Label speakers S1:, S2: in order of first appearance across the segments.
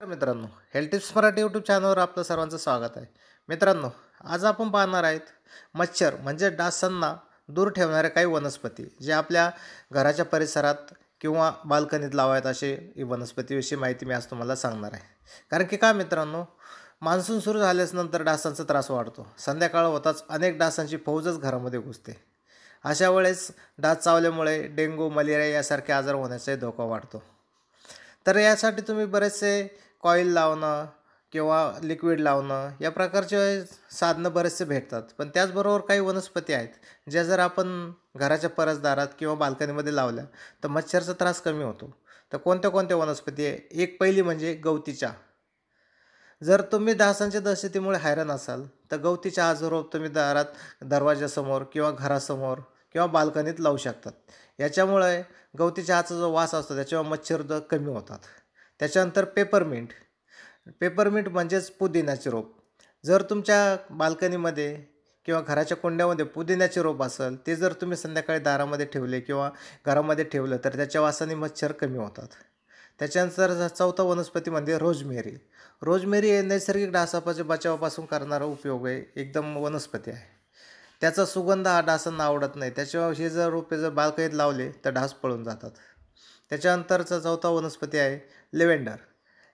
S1: तर मित्रांनो health tips Marathi YouTube चॅनलवर आपलं सर्वांचं स्वागत आहे. मित्रांनो आज आपण पाहणार आहेत मच्छर म्हणजे डासांना दूर ठेवणाऱ्या काही वनस्पती जे आपल्या घराच्या परिसरात किंवा बाल्कनीत लावायत असे वनस्पतीविषयी माहिती मी आज तुम्हाला सांगणार आहे. कारण की काय मित्रांनो मान्सून सुरू झाल्यास नंतर डासांचा त्रास वाढतो. संध्याकाळ होताच अनेक डासांची फौजच घरामध्ये घुसते. अशा वेळेस डास चावल्यामुळे डेंग्यू मलेरिया यासारखे आजार होण्याचाही धोका वाढतो. तर यासाठी तुम्ही बरेचसे कॉईल लावणं किंवा लिक्विड लावणं या प्रकारचे साधनं बरेचसे भेटतात. पण त्याचबरोबर काही वनस्पती आहेत ज्या जर आपण घराच्या परसदारात किंवा बाल्कनीमध्ये लावल्या तर मच्छरचा त्रास कमी होतो. तर कोणत्या कोणत्या वनस्पती आहे? एक पहिली म्हणजे गवती चहा. जर तुम्ही डासांच्या दहशतीमुळे हैराण असाल तर गवती चहाचं तुम्ही दारात दरवाजासमोर किंवा घरासमोर किंवा बाल्कनीत लावू शकतात. याच्यामुळे गवती चहाचा जो वास असतो त्याच्यावर मच्छर कमी होतात. त्याच्यानंतर पेपरमिंट पेपरमिंट म्हणजेच पुदिन्याचे रोप. जर तुमच्या बाल्कनीमध्ये किंवा घराच्या कुंड्यामध्ये पुदिन्याचे रोप असेल ते जर तुम्ही संध्याकाळी दारामध्ये ठेवले किंवा घरामध्ये ठेवलं तर त्याच्या वासाने मच्छर कमी होतात. त्याच्यानंतर चौथा वनस्पती म्हणजे रोजमेरी. रोजमेरी हे नैसर्गिक डासापाच्या बचावापासून करणारा उपयोग आहे एकदम वनस्पती आहे. त्याचा सुगंध हा डासांना आवडत नाही. त्याच्यावर हे जर रोपे जर बाल्कनीत लावले तर डास पळून जातात. त्याच्यानंतरचा चौथा वनस्पती आहे लिव्हेंडर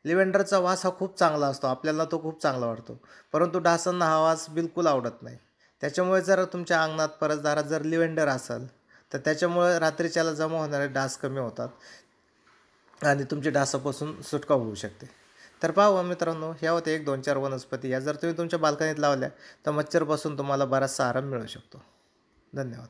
S1: लिव्हेंडरचा वास हा खूप चांगला असतो. आपल्याला तो खूप चांगला वाटतो. परंतु डासांना हा वास बिलकुल आवडत नाही. त्याच्यामुळे जर तुमच्या अंगणात परसदारात जर लिव्हेंडर असेल तर त्याच्यामुळे रात्रीच्याला जमा होणारे डास कमी होतात आणि तुमची डासापासून सुटका होऊ शकते. तर पाहू मित्रांनो ह्या होत्या एक दोन चार वनस्पती. या जर तुम्ही तुमच्या बाल्कनीत लावल्या तर मच्छरपासून तुम्हाला बराचसा आराम मिळू शकतो. धन्यवाद.